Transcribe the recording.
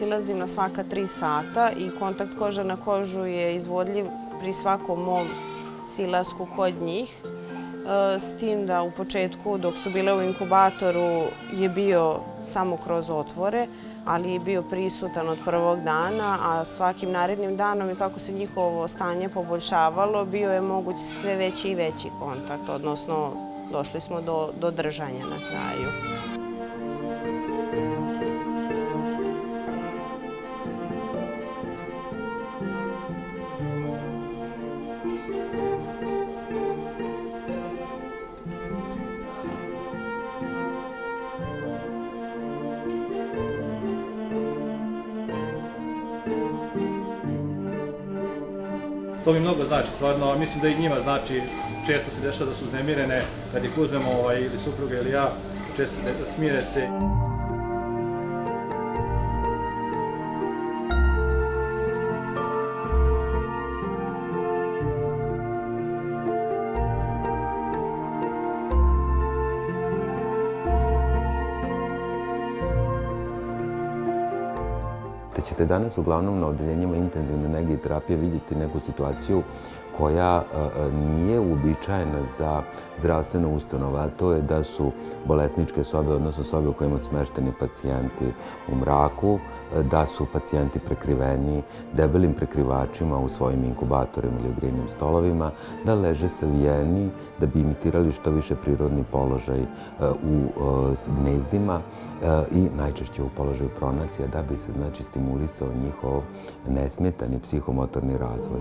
dolazim na svaka tri sata i kontakt koža na kožu je izvodljiv pri svakom mom silasku kod njih. E, s tim da u početku dok su bile u inkubatoru je bio samo kroz otvore, ali je bio prisutan od prvog dana, a svakim narednim danom i kako se njihovo stanje poboljšavalo, bio je moguć sve veći i veći kontakt, odnosno došli smo do, do držanja na kraju. To mi mnogo znači, stvarno, mislim da i njima znači, često se dešava da su uznemirene, kad ih uzmemo ovaj, ili supruga ili ja, često da smire se. Da ćete danas uglavnom na odeljenjima intenzivne i terapije vidjeti neku situaciju koja e, e, nije uobičajena za zdravstvene ustanove, a to je da su bolesničke sobe, odnosno sobe u kojima su smešteni pacijenti u mraku, e, da su pacijenti prekriveni debelim prekrivačima u svojim inkubatorima ili u grijnim stolovima, da leže savijeni, da bi imitirali što više prirodni položaj u gnezdima i najčešće u položaju pronacija, da bi se znači stimulisao njihov nesmetani psihomotorni razvoj.